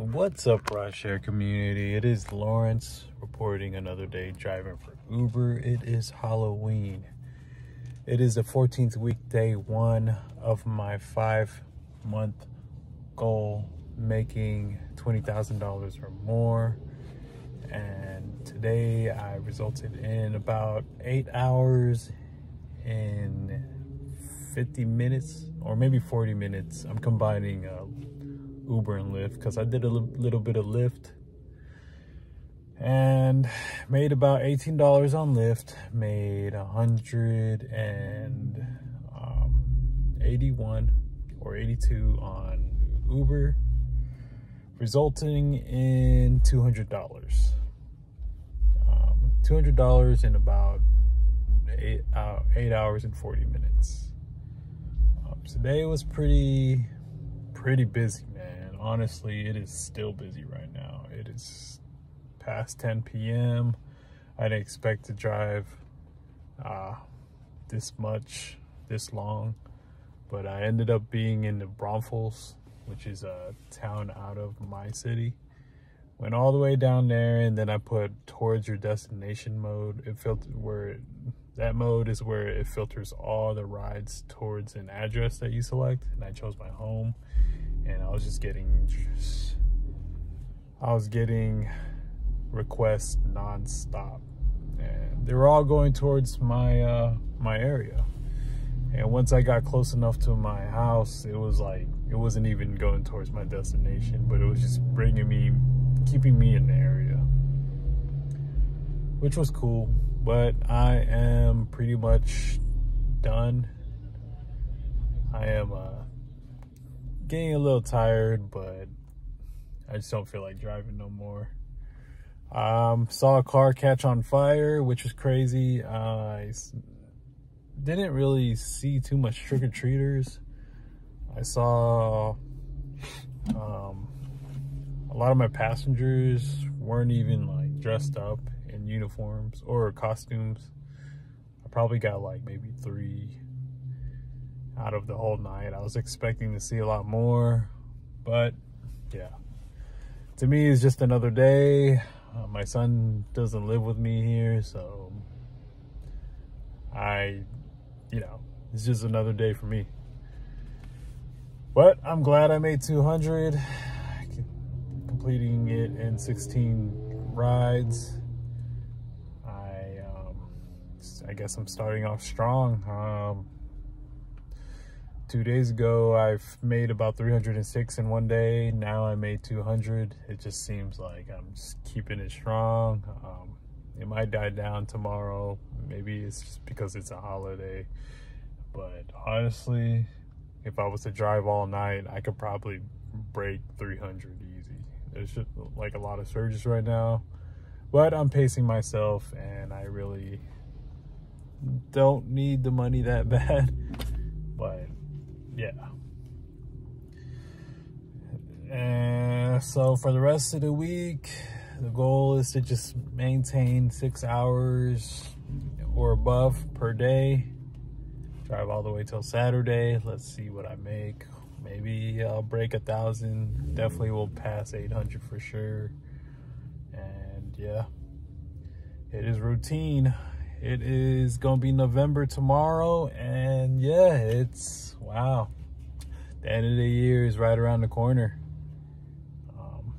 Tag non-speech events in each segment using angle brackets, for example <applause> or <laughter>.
What's up, Rideshare community? It is Lawrence reporting another day driving for Uber. It is Halloween. It is the 14th week, day one of my five month goal, making $20,000 or more. And today I resulted in about eight hours and 50 minutes or maybe 40 minutes. I'm combining uh, Uber and Lyft because I did a little bit of Lyft and made about $18 on Lyft, made 181 um, or 82 on Uber, resulting in $200. Um, $200 in about eight, uh, eight hours and 40 minutes. Um, today was pretty, pretty busy, honestly, it is still busy right now. It is past 10 p.m. I didn't expect to drive uh, this much, this long, but I ended up being in the Braunfels, which is a town out of my city. Went all the way down there, and then I put towards your destination mode. It filtered where it, that mode is where it filters all the rides towards an address that you select, and I chose my home and I was just getting I was getting requests nonstop. And they were all going towards my uh my area. And once I got close enough to my house it was like it wasn't even going towards my destination but it was just bringing me keeping me in the area. Which was cool but I am pretty much done. I am uh getting a little tired, but I just don't feel like driving no more. Um, saw a car catch on fire, which was crazy. Uh, I didn't really see too much trick-or-treaters. I saw um, a lot of my passengers weren't even like dressed up in uniforms or costumes. I probably got like maybe three out of the whole night. I was expecting to see a lot more, but yeah. To me, it's just another day. Uh, my son doesn't live with me here, so I, you know, it's just another day for me. But I'm glad I made 200, completing it in 16 rides. I, um, I guess I'm starting off strong. Um, two days ago I've made about 306 in one day. Now I made 200 it just seems like I'm just keeping it strong. Um, it might die down tomorrow. Maybe it's just because it's a holiday. But honestly if I was to drive all night I could probably break 300 easy. There's just like a lot of surges right now. But I'm pacing myself and I really don't need the money that <laughs> bad yeah. And so for the rest of the week, the goal is to just maintain six hours or above per day. Drive all the way till Saturday. Let's see what I make. Maybe I'll break a thousand. Definitely will pass 800 for sure. And yeah, it is routine. It is gonna be November tomorrow, and yeah, it's wow. The end of the year is right around the corner. Um,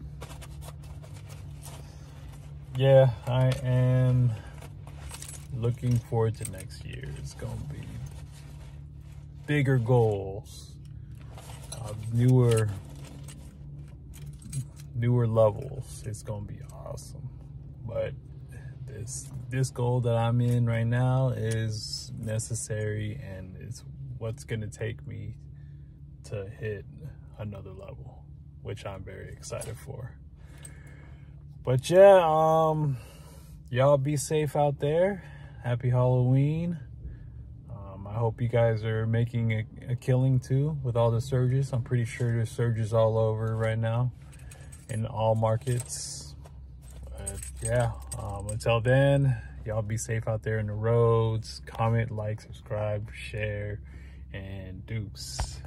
yeah, I am looking forward to next year. It's gonna be bigger goals, uh, newer, newer levels. It's gonna be awesome, but this this goal that I'm in right now is necessary and it's what's going to take me to hit another level, which I'm very excited for. But yeah, um, y'all be safe out there. Happy Halloween. Um, I hope you guys are making a, a killing too with all the surges. I'm pretty sure there's surges all over right now in all markets yeah, um, until then, y'all be safe out there in the roads. Comment, like, subscribe, share, and deuce.